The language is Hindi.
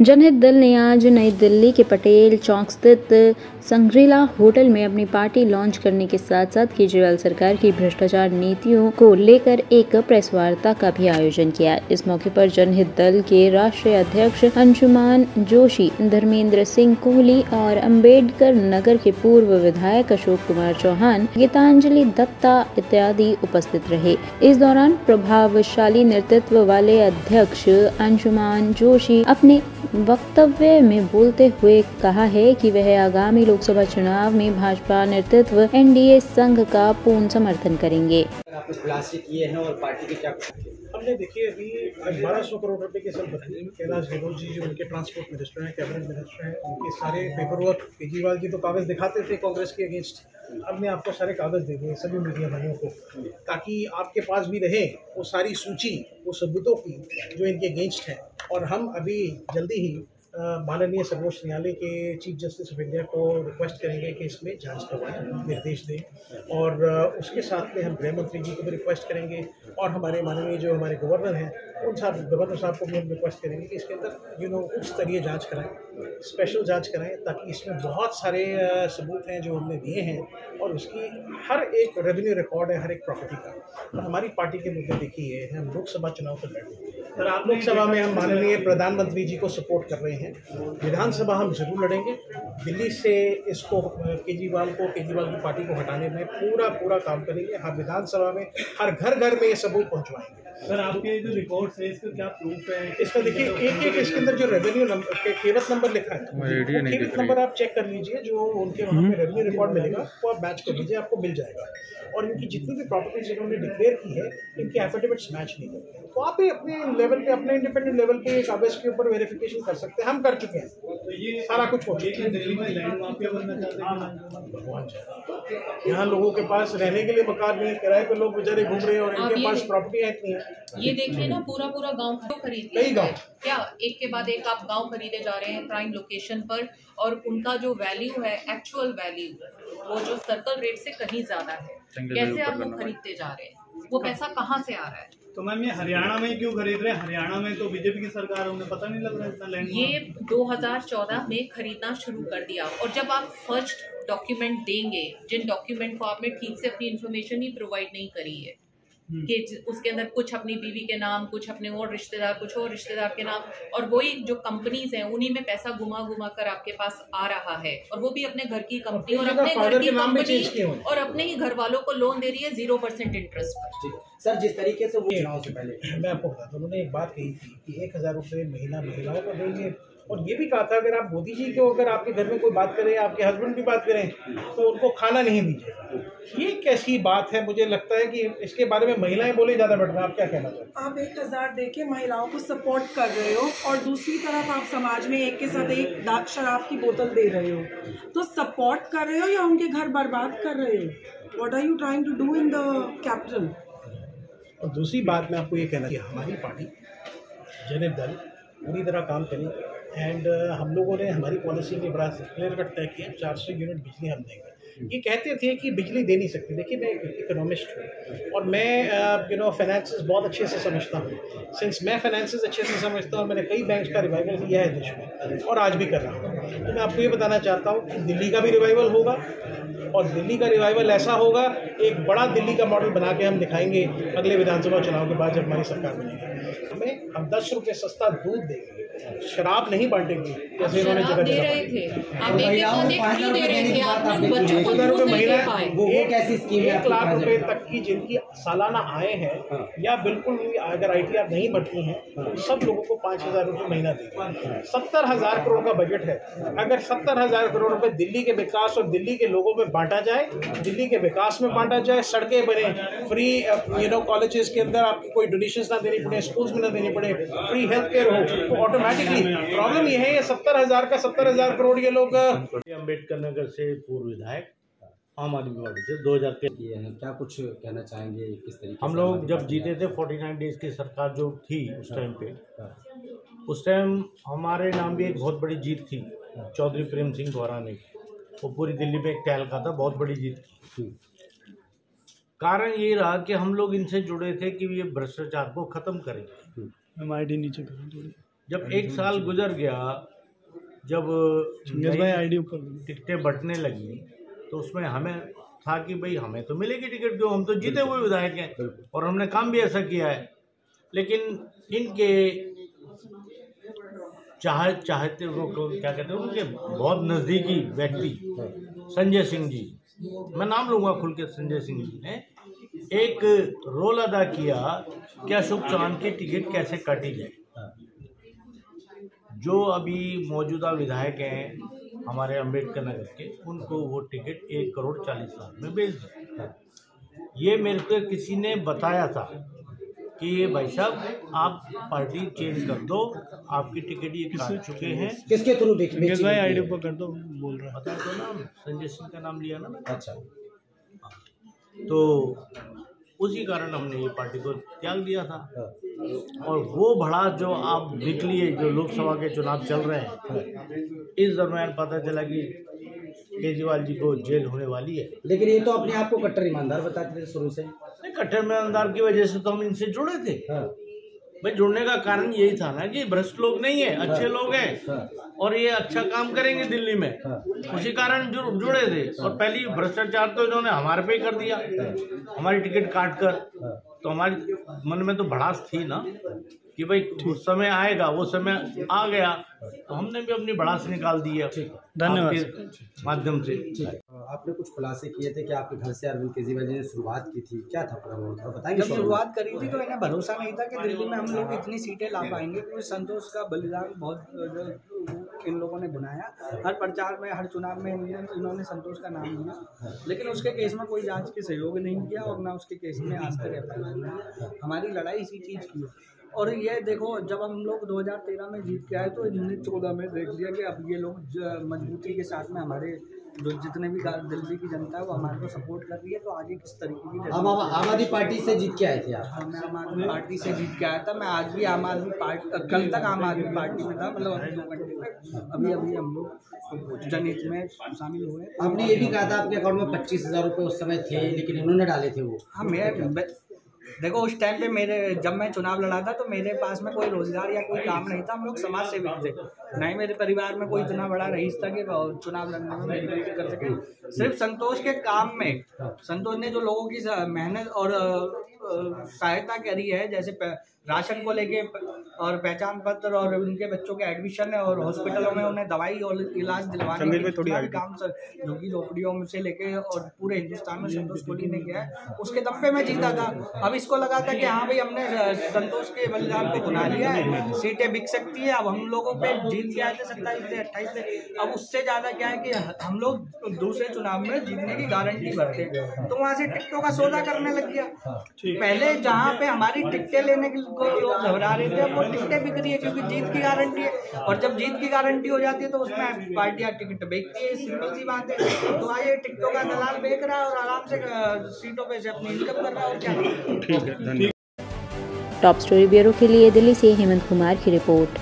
जनहित दल ने आज नई दिल्ली के पटेल चौक स्थित संग्रीला होटल में अपनी पार्टी लॉन्च करने के साथ साथ केजरीवाल सरकार की भ्रष्टाचार नीतियों को लेकर एक प्रेस वार्ता का भी आयोजन किया। इस मौके पर जनहित दल के राष्ट्रीय अध्यक्ष अंशुमान जोशी, धर्मेंद्र सिंह कोहली और अंबेडकर नगर के पूर्व विधायक अशोक कुमार चौहान, गीतांजलि दत्ता इत्यादि उपस्थित रहे। इस दौरान प्रभावशाली नेतृत्व वाले अध्यक्ष अंशुमान जोशी अपने वक्तव्य में बोलते हुए कहा है कि वह आगामी लोकसभा चुनाव में भाजपा नेतृत्व एनडीए संघ का पूर्ण समर्थन करेंगे। खुलासे किए हैं और पार्टी के क्या हमने देखिए अभी बारह सौ करोड़ रुपए की संपत्ति कैलाश गहलोत जी जो उनके ट्रांसपोर्ट मिनिस्टर हैं, कैबिनेट मिनिस्टर हैं, उनके सारे पेपर वर्क केजरीवाल जी तो कागज़ दिखाते थे कांग्रेस के अगेंस्ट अब मैं आपको सारे कागज़ दे दिए सभी मीडिया भाइयों को, ताकि आपके पास भी रहे वो सारी सूची, वो सबूतों की जो इनके अगेंस्ट हैं। और हम अभी जल्दी ही माननीय सर्वोच्च न्यायालय के चीफ जस्टिस ऑफ़ इंडिया को रिक्वेस्ट करेंगे कि इसमें जाँच करवाएँ, निर्देश दें। और उसके साथ में हम गृह मंत्री जी को भी रिक्वेस्ट करेंगे और हमारे माननीय जो हमारे गवर्नर हैं, उन साहब गवर्नर साहब को भी हम रिक्वेस्ट करेंगे कि इसके अंदर यू नो उच्च स्तरीय जाँच कराएँ स्पेशल जाँच कराएँ, ताकि इसमें बहुत सारे सबूत हैं जो हमने दिए हैं और उसकी हर एक रेवेन्यू रिकॉर्ड है, हर एक प्रॉपर्टी का। हमारी पार्टी के मुद्दे देखिए, हम लोकसभा चुनाव पर लड़ेंगे आप लोकसभा में हम माननीय प्रधानमंत्री जी को सपोर्ट कर रहे हैं। विधानसभा हम ज़रूर लड़ेंगे। दिल्ली से इसको केजरीवाल को केजरीवाल की पार्टी को हटाने में पूरा पूरा काम करेंगे। हर विधानसभा में हर घर घर में ये सबूत पहुंचवाएँगे। सर आपके जो रिकॉर्ड है इसका क्या प्रूफ है? इसका देखिए एक एक इसके अंदर जो रेवेन्यू नंबर केवत नंबर लिखा है। केवत नंबर आप चेक कर लीजिए जो उनके वहाँ पे रेवेन्यू रिकॉर्ड मिलेगा वो आप मैच कर लीजिए आपको मिल जाएगा। और इनकी जितनी भी प्रॉपर्टीज़ इन्होंने डिक्लेयर की है इनकी एफिडेविट्स मैच नहीं करते तो आप भी अपने लेवल पे अपने इंडिपेंडेंट लेवल पे कागज़ के ऊपर वेरिफिकेशन कर सकते हैं। हम कर चुके हैं। तो सारा कुछ हो चुका है। दिल्ली में लैंड माफिया बनना चाहते हैं यहाँ लोगों के पास रहने के लिए मकान नहीं किराए पे लोग बेचारे घूम रहे हैं और इनके पास प्रॉपर्टियाँ इतनी। ये देखिए ना पूरा पूरा गाँव खरीद कई गाँव। क्या एक के बाद एक आप गाँव खरीदे जा रहे हैं प्राइम लोकेशन पर और उनका जो वैल्यू है एक्चुअल वैल्यू वो जो सर्कल रेट से कहीं ज़्यादा है। कैसे आप वो खरीदते जा रहे हैं? वो पैसा कहाँ से आ रहा है? तो मैम ये हरियाणा में क्यों खरीद रहे हैं हरियाणा में तो बीजेपी की सरकार है उन्हें पता नहीं लग रहा है इतना लैंड ये 2014 में खरीदना शुरू कर दिया और जब आप फ़र्स्ट डॉक्यूमेंट देंगे जिन डॉक्यूमेंट को आपने ठीक से अपनी इन्फॉर्मेशन ही प्रोवाइड नहीं करी है। कि उसके अंदर कुछ अपनी बीवी के नाम कुछ अपने और रिश्तेदार कुछ और रिश्तेदार के नाम और वही जो कंपनीज़ हैं उन्हीं में पैसा घुमा घुमा कर आपके पास आ रहा है। और वो भी अपने घर की कंपनी और अपने घर की कंपनी और अपने ही घर वालों को लोन दे रही है ज़ीरो परसेंट इंटरेस्ट पर। सर जिस तरीके से वो चुनाव से पहले मैं आपको बताता हूँ। उन्होंने एक बात कही थी कि एक हज़ार रुपये महीना महिलाओं को देंगे। और ये भी कहा था अगर आप मोदी जी को अगर आपके घर में कोई बात करें आपके हस्बैंड भी बात करें तो उनको खाना नहीं दीजिएगा ये कैसी बात है? मुझे लगता है कि इसके बारे में महिलाएँ बोले ज़्यादा बेटर आप क्या कहना चाहते आप एक हज़ार दे के महिलाओं को सपोर्ट कर रहे हो और दूसरी तरफ़ आप समाज में एक के साथ एक दाग शराब की बोतल दे रहे हो। तो सपोर्ट कर रहे हो या उनके घर बर्बाद कर रहे हो? What are you trying to do in the capital और दूसरी बात मैं आपको ये कहना चाहिए हमारी पार्टी जनक दल पूरी तरह काम करें। एंड uh, हम लोगों ने हमारी पॉलिसी में बड़ा क्लियर कट तय किया। चार सौ यूनिट बिजली हम देंगे। ये कहते थे कि बिजली दे नहीं सकती। देखिए, मैं इकोनॉमिस्ट हूँ और मैं यू नो फाइनेंसेस बहुत अच्छे से समझता हूँ। सिंस मैं फाइनेंसेस अच्छे से समझता हूँ और मैंने कई बैंक्स का रिवाइवल किया है देश में और आज भी कर रहा हूँ। तो मैं आपको ये बताना चाहता हूँ कि दिल्ली का भी रिवाइवल होगा और दिल्ली का रिवाइवल ऐसा होगा, एक बड़ा दिल्ली का मॉडल बना के हम दिखाएँगे अगले विधानसभा चुनाव के बाद जब हमारी सरकार बनेगी। हमें हम दस रुपये सस्ता दूध देंगे। शराब नहीं बांटेंगे जैसे इन्होंने जगह दे रहे थे। आप दे रहे थे? आप बच्चों को दूध नहीं दे पाए। वो कैसी स्कीम है एक लाख रुपए तक की जिनकी सालाना आय है हाँ। या बिल्कुल भी अगर आईटीआर नहीं बढ़ती हैं तो सब लोगों को पाँच हज़ार रुपये महीना देंगे सत्तर हज़ार करोड़ का बजट है। अगर सत्तर हज़ार करोड़ रुपए दिल्ली के विकास और दिल्ली के लोगों में बांटा जाए दिल्ली के विकास में बांटा जाए सड़कें बने फ्री यू नो कॉलेजेस के अंदर आपकी कोई डोनेशन ना देनी पड़े स्कूल्स में ना देनी पड़े फ्री हेल्थ केयर हो तो ऑटोमेटिकली प्रॉब्लम ये है ये सत्तर हज़ार का सत्तर हज़ार करोड़ ये लोग अंबेडकर नगर से पूर्व विधायक आम आदमी पार्टी से दो हज़ार के। हैं क्या कुछ कहना चाहेंगे किस तरीके हम लोग जब जीते थे फोर्टी नाइन डेज़ की सरकार जो थी उस टाइम पे हाँ। उस टाइम हमारे नाम भी एक बहुत बड़ी जीत थी चौधरी प्रेम सिंह द्वारा ने। वो पूरी दिल्ली में एक का था बहुत बड़ी जीत थी। कारण ये रहा कि हम लोग इनसे जुड़े थे कि ये भ्रष्टाचार को ख़त्म करें। एम आई डी नीचे करें जब एक साल गुजर गया जब आईडी ऊपर टिकटें बटने लगी तो उसमें हमें था कि भाई हमें तो मिलेगी टिकट क्यों? हम तो जीते हुए विधायक हैं और हमने काम भी ऐसा किया है। लेकिन इनके चाह चाहते वो को- क्या कहते हैं उनके बहुत नज़दीकी व्यक्ति संजय सिंह जी। मैं नाम लूँगा खुल के संजय सिंह जी ने। एक रोल अदा किया कि अशोक चौहान की टिकट कैसे काटी जाए? जो अभी मौजूदा विधायक हैं हमारे अंबेडकर नगर के उनको वो टिकट एक करोड़ चालीस लाख में बेच दी। ये मेरे को किसी ने बताया था कि ये भाई साहब आप पार्टी चेंज कर दो आपकी टिकट ये काट चुके हैं। किसके थ्रू बेच भाई आईडी है? कर दो बोल रहा है है तो नाम? संजय सिंह का नाम लिया ना। अच्छा। तो उसी कारण हमने ये पार्टी को त्याग दिया था। हाँ, और वो भड़ा जो आप निकली है जो लोकसभा के चुनाव चल रहे हैं इस दरम्यान पता चला कि केजरीवाल जी को जेल होने वाली है। लेकिन ये तो अपने आप को कट्टर ईमानदार बताते थे शुरू से। नहीं, कट्टर ईमानदार की वजह से तो हम इनसे जुड़े थे। हाँ, भाई जुड़ने का कारण यही था ना कि भ्रष्ट लोग नहीं है अच्छे लोग हैं। हाँ, और ये अच्छा काम करेंगे दिल्ली में। हाँ। उसी कारण जुड़ जुड़े थे। और पहली भ्रष्टाचार तो इन्होंने हमारे पे ही कर दिया। हमारी टिकट काट कर। हाँ। तो हमारे मन में तो भड़ास थी ना कि भाई उस समय आएगा वो समय आ गया। तो हमने भी अपनी भड़ास निकाल दी है धन्यवाद। माध्यम से। आपने कुछ खुलासे किए थे कि आपके घर से अरविंद केजरीवाल जी ने शुरुआत की थी? क्या था पूरा मामला बताएँगे जब शुरुआत करी थी तो इन्हें भरोसा नहीं था कि दिल्ली में हम लोग इतनी सीटें ला पाएँगे। क्योंकि संतोष का बलिदान बहुत इन लोगों ने बनाया। हर प्रचार में हर चुनाव में इन्होंने इन्होंने संतोष का नाम लिया। लेकिन उसके केस में कोई जाँच के सहयोग नहीं किया और ना उसके केस में आज तक एफ़ आई हमारी लड़ाई इसी चीज़ की और ये देखो जब हम लोग 2013 में जीत के आए तो इन्होंने चौदह में देख लिया कि अब ये लोग मजबूती के साथ में हमारे जो जितने भी दिल्ली की जनता है वो हमारे को सपोर्ट कर रही है तो आगे किस तरीके की हम आम आदमी पार्टी से जीत के आए थे आप? हाँ, मैं आम आदमी पार्टी से जीत के आया था। मैं आज भी आम आदमी पार्टी कल तक आम आदमी पार्टी में था मतलब अभी दो घंटे तक अभी अभी हम लोग जनहित में शामिल हुए आपने ये भी कहा था आपके अकाउंट में पच्चीस हज़ार रुपये उस समय थे लेकिन इन्होंने डाले थे वो। हाँ मैं देखो, उस टाइम पे मेरे, जब मैं चुनाव लड़ा था तो मेरे पास में कोई रोज़गार या कोई काम नहीं था। हम लोग समाज सेवी थे। ना ही मेरे परिवार में कोई इतना बड़ा रईस था कि चुनाव लड़ने में मेरी मदद कर सके। सिर्फ़ संतोष के काम में, संतोष ने जो लोगों की मेहनत और सहायता करी है, जैसे राशन को लेके और पहचान पत्र और उनके बच्चों के एडमिशन है और हॉस्पिटलों में उन्हें दवाई और इलाज दिलवाने जितना भी काम सर झुग्गी झोपड़ियों में से लेके और पूरे हिंदुस्तान में संतोष कोहली ने किया है। उसके दम पे मैं जीता था। अब इसको लगा था कि हाँ भाई हमने संतोष के बलिदान को बुला लिया है। सीटें बिक सकती है। अब हम लोगों पे जीत के आए थे सत्ताईस से अट्ठाईस से। अब उससे ज़्यादा क्या है कि हम लोग दूसरे चुनाव में जीतने की गारंटी भरते हैं तो वहाँ से टिकटों का सौदा करने लग गया। पहले जहाँ पे हमारी टिकटें लेने के लोग घबरा रहे थे वो टिकटें बिक रही है क्योंकि जीत की गारंटी है। और जब जीत की गारंटी हो जाती है तो उसमें पार्टियाँ टिकट बेचती है सिंपल सी बात है। तो आइए टिकटों का दलाल बेच रहा है और आराम से सीटों पे से अपनी इनकम कर रहा है और क्या? ठीक है टॉप स्टोरी ब्यूरो के लिए दिल्ली से हेमंत कुमार की रिपोर्ट।